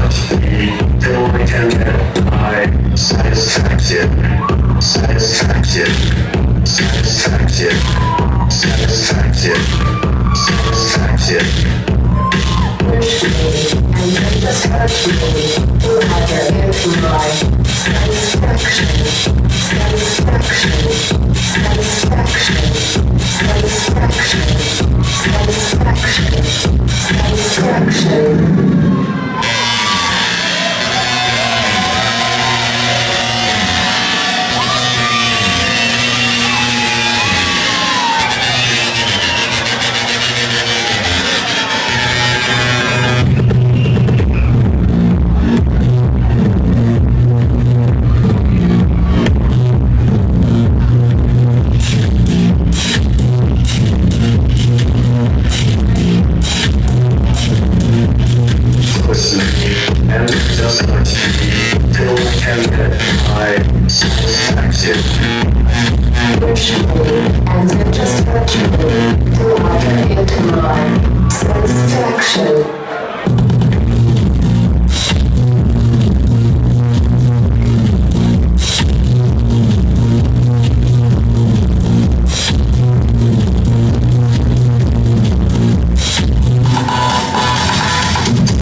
but the only can get my satisfaction, satisfaction, satisfaction, satisfaction, satisfaction. I'm just happy to have your satisfaction. and does not feel and get my satisfaction. What you and then just what you.